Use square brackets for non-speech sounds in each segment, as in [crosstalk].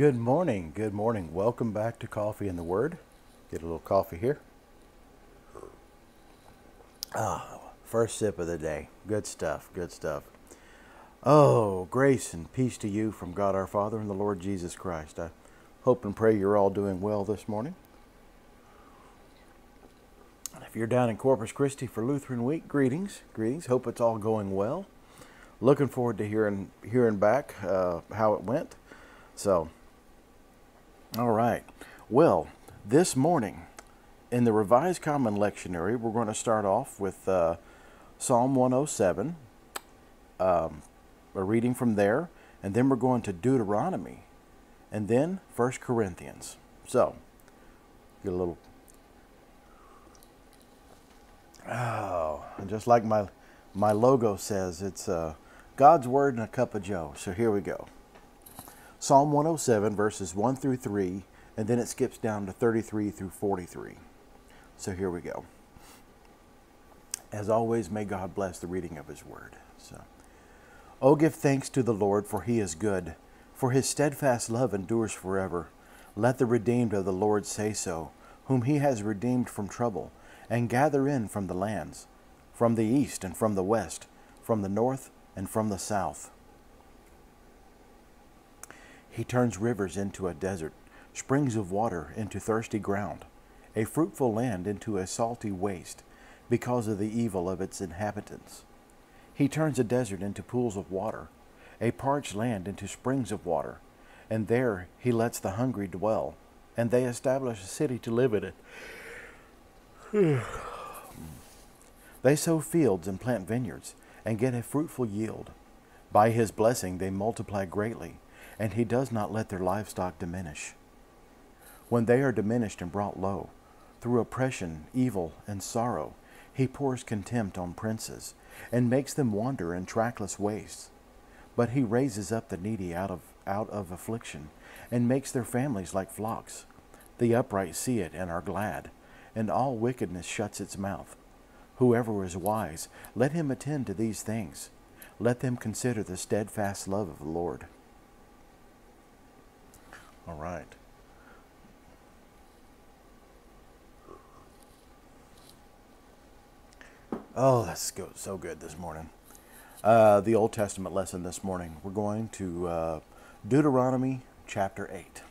Good morning. Good morning. Welcome back to Coffee and the Word. Get a little coffee here. Ah, first sip of the day. Good stuff. Good stuff. Oh, grace and peace to you from God our Father and the Lord Jesus Christ. I hope and pray you're all doing well this morning. And if you're down in Corpus Christi for Lutheran Week, greetings. Greetings. Hope it's all going well. Looking forward to hearing hearing back uh, how it went. So, all right. Well, this morning in the Revised Common Lectionary, we're going to start off with uh, Psalm 107, um, a reading from there, and then we're going to Deuteronomy, and then First Corinthians. So, get a little. Oh, just like my my logo says, it's uh, God's Word and a cup of Joe. So here we go. Psalm 107, verses 1 through 3, and then it skips down to 33 through 43. So here we go. As always, may God bless the reading of His Word. So, Oh, give thanks to the Lord, for He is good, for His steadfast love endures forever. Let the redeemed of the Lord say so, whom He has redeemed from trouble, and gather in from the lands, from the east and from the west, from the north and from the south. He turns rivers into a desert, springs of water into thirsty ground, a fruitful land into a salty waste, because of the evil of its inhabitants. He turns a desert into pools of water, a parched land into springs of water, and there he lets the hungry dwell, and they establish a city to live in it. [sighs] they sow fields and plant vineyards, and get a fruitful yield. By his blessing they multiply greatly, and he does not let their livestock diminish. When they are diminished and brought low, through oppression, evil, and sorrow, he pours contempt on princes, and makes them wander in trackless wastes. But he raises up the needy out of, out of affliction, and makes their families like flocks. The upright see it and are glad, and all wickedness shuts its mouth. Whoever is wise, let him attend to these things. Let them consider the steadfast love of the Lord. All right. Oh, that's so good this morning. Uh, the Old Testament lesson this morning. We're going to uh, Deuteronomy chapter 8.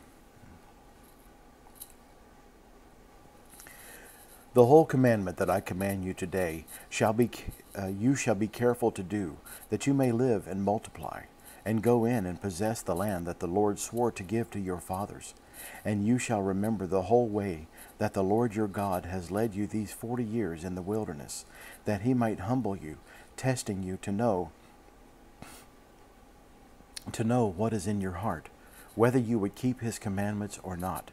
The whole commandment that I command you today shall be uh, you shall be careful to do, that you may live and multiply, and go in and possess the land that the Lord swore to give to your fathers. And you shall remember the whole way that the Lord your God has led you these forty years in the wilderness, that he might humble you, testing you to know to know what is in your heart, whether you would keep his commandments or not.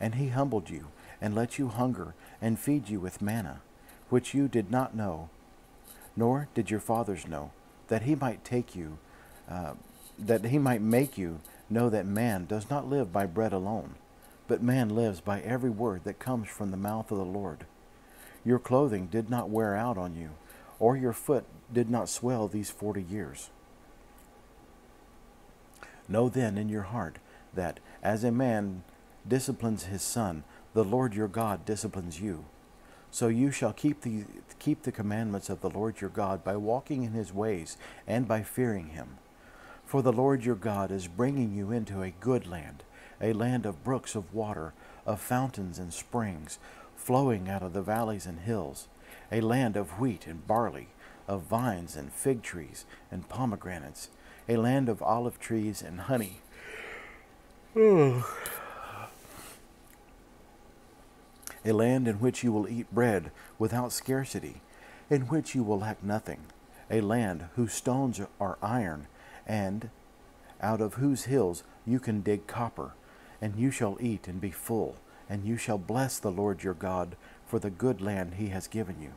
And he humbled you, and let you hunger, and feed you with manna, which you did not know, nor did your fathers know, that he might take you, uh, that he might make you know that man does not live by bread alone, but man lives by every word that comes from the mouth of the Lord. Your clothing did not wear out on you, or your foot did not swell these forty years. Know then in your heart that, as a man disciplines his son, the Lord your God disciplines you. So you shall keep the, keep the commandments of the Lord your God by walking in his ways and by fearing him. For the Lord your God is bringing you into a good land, a land of brooks of water, of fountains and springs, flowing out of the valleys and hills, a land of wheat and barley, of vines and fig trees and pomegranates, a land of olive trees and honey. [sighs] a land in which you will eat bread without scarcity, in which you will lack nothing, a land whose stones are iron, and out of whose hills you can dig copper, and you shall eat and be full, and you shall bless the Lord your God for the good land he has given you.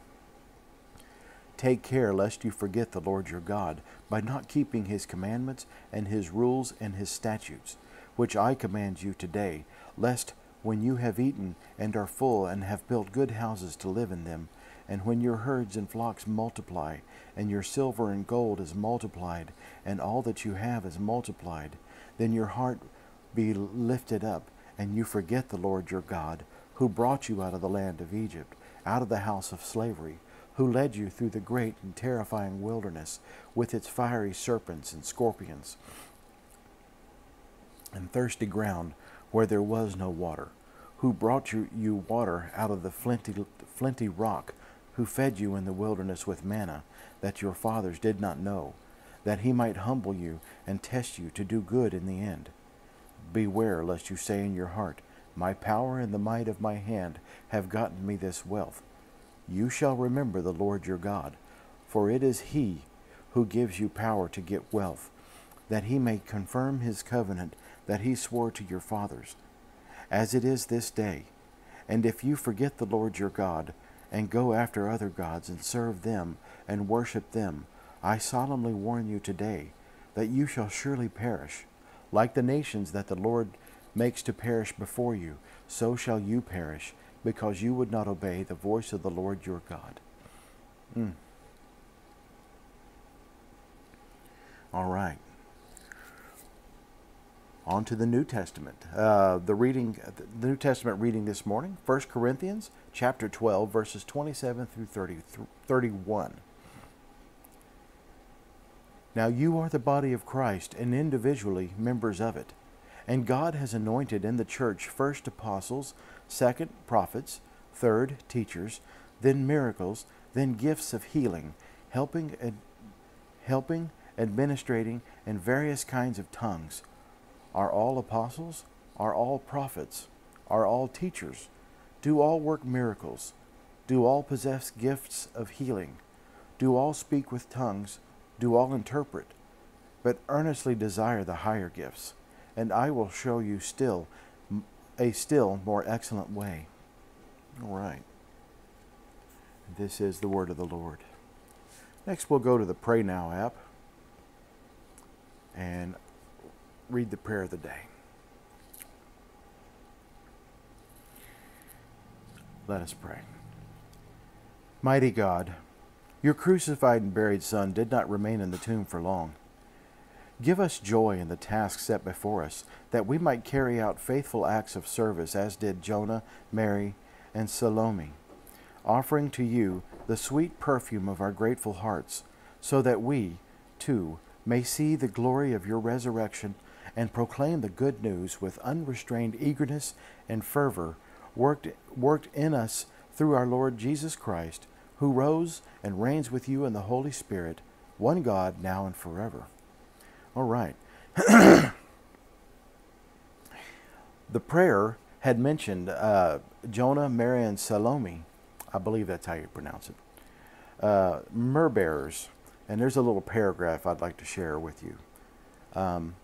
Take care lest you forget the Lord your God by not keeping his commandments and his rules and his statutes, which I command you today, lest when you have eaten and are full and have built good houses to live in them, and when your herds and flocks multiply, and your silver and gold is multiplied, and all that you have is multiplied, then your heart be lifted up, and you forget the Lord your God, who brought you out of the land of Egypt, out of the house of slavery, who led you through the great and terrifying wilderness with its fiery serpents and scorpions, and thirsty ground where there was no water, who brought you, you water out of the flinty, flinty rock, who fed you in the wilderness with manna that your fathers did not know, that he might humble you and test you to do good in the end. Beware lest you say in your heart, My power and the might of my hand have gotten me this wealth. You shall remember the Lord your God, for it is he who gives you power to get wealth, that he may confirm his covenant that he swore to your fathers, as it is this day. And if you forget the Lord your God, and go after other gods, and serve them, and worship them, I solemnly warn you today that you shall surely perish. Like the nations that the Lord makes to perish before you, so shall you perish, because you would not obey the voice of the Lord your God. Mm. All right. On to the New Testament. Uh, the reading, the New Testament reading this morning, 1 Corinthians chapter 12, verses 27 through 30, 31. Now you are the body of Christ and individually members of it. And God has anointed in the church first apostles, second prophets, third teachers, then miracles, then gifts of healing, helping, ad, helping, administrating, and various kinds of tongues. Are all apostles? Are all prophets? Are all teachers? Do all work miracles? Do all possess gifts of healing? Do all speak with tongues? Do all interpret? But earnestly desire the higher gifts, and I will show you still a still more excellent way. All right. This is the word of the Lord. Next, we'll go to the Pray Now app and read the prayer of the day. Let us pray. Mighty God, your crucified and buried Son did not remain in the tomb for long. Give us joy in the task set before us, that we might carry out faithful acts of service as did Joanna, Mary, and Salome, offering to you the sweet perfume of our grateful hearts, so that we, too, may see the glory of your resurrection and proclaim the good news with unrestrained eagerness and fervor worked, worked in us through our Lord Jesus Christ, who rose and reigns with you in the Holy Spirit, one God, now and forever. All right. [clears throat] the prayer had mentioned uh, Joanna, Mary, and Salome. I believe that's how you pronounce it. Uh, myrrh bearers. And there's a little paragraph I'd like to share with you. Um,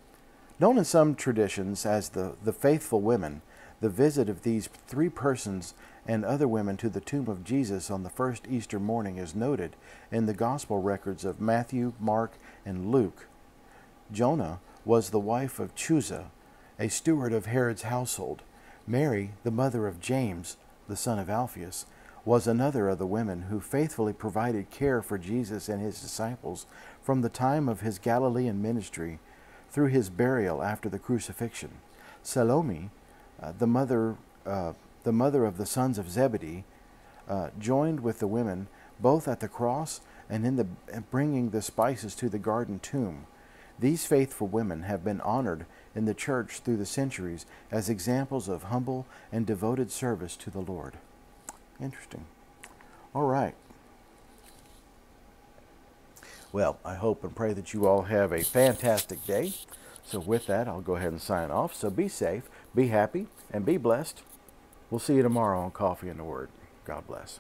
known in some traditions as the, the faithful women, the visit of these three persons and other women to the tomb of Jesus on the first Easter morning is noted in the Gospel records of Matthew, Mark, and Luke. Joanna was the wife of Chuza, a steward of Herod's household. Mary, the mother of James, the son of Alphaeus, was another of the women who faithfully provided care for Jesus and his disciples from the time of his Galilean ministry through his burial after the crucifixion. Salome uh, the mother, uh, the mother of the sons of Zebedee, uh, joined with the women both at the cross and in the bringing the spices to the garden tomb. These faithful women have been honored in the church through the centuries as examples of humble and devoted service to the Lord. Interesting. All right. Well, I hope and pray that you all have a fantastic day. So, with that, I'll go ahead and sign off. So, be safe. Be happy and be blessed. We'll see you tomorrow on Coffee and the Word. God bless.